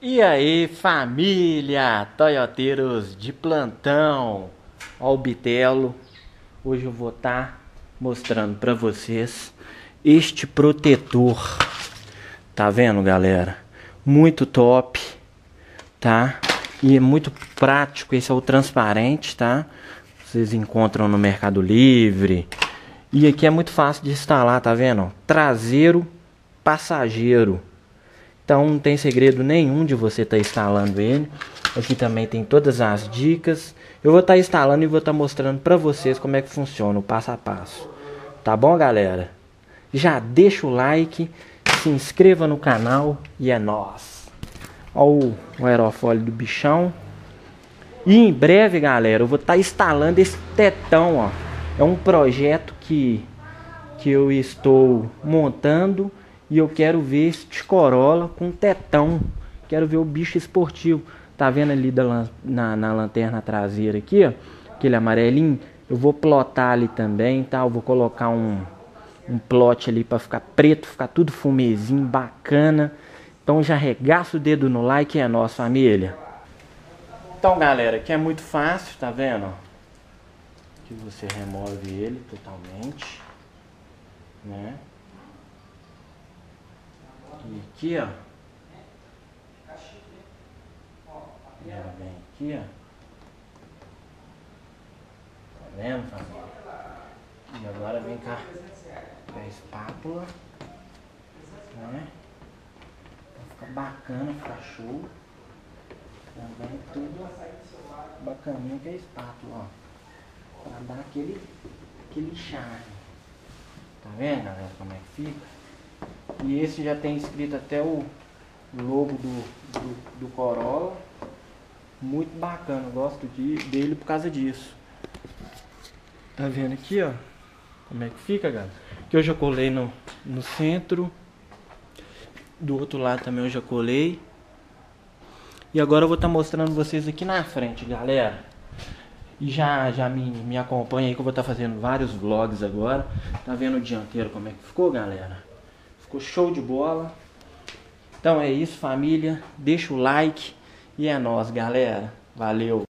E aí, família, Toyoteiros de plantão, ó o Bitelo. Hoje eu vou estar tá mostrando para vocês este protetor. Tá vendo, galera? Muito top, tá? E é muito prático, esse é o transparente, tá? Vocês encontram no Mercado Livre. E aqui é muito fácil de instalar, tá vendo? Traseiro passageiro. Então não tem segredo nenhum de você estar tá instalando ele. Aqui também tem todas as dicas. Eu vou estar tá instalando e vou estar tá mostrando para vocês como é que funciona o passo a passo. Tá bom, galera? Já deixa o like, se inscreva no canal e é nós. Olha o, aerofólio do bichão. E em breve, galera, eu vou estar tá instalando esse tetão, ó. É um projeto que, que eu estou montando e eu quero ver este Corolla com tetão. Quero ver o bicho esportivo. Tá vendo ali da, na, na lanterna traseira aqui, ó? Aquele amarelinho. Eu vou plotar ali também, tá? Eu vou colocar um, um plot ali para ficar preto, ficar tudo fumezinho, bacana. Então já regaça o dedo no like, é nosso, família. Então, galera, aqui é muito fácil, tá vendo? Que você remove ele totalmente, né? Aqui, ó. Ela vem aqui, ó. Tá vendo, família? E agora vem cá com a espátula. Né? Vai ficar bacana, ficar show. Também tudo bacaninho com a espátula, ó. Pra dar aquele, aquele charme. Tá vendo, galera, como é que fica? E esse já tem escrito até o logo do, do, do Corolla. Muito bacana, gosto de, dele por causa disso. Tá vendo aqui, ó? Como é que fica, galera? Que eu já colei no, no centro. Do outro lado também eu já colei. E agora eu vou estar tá mostrando vocês aqui na frente, galera. E já, já me, me acompanha aí que eu vou estar tá fazendo vários vlogs agora. Tá vendo o dianteiro como é que ficou, galera? Ficou show de bola. Então é isso, família. Deixa o like. E é nós, galera. Valeu.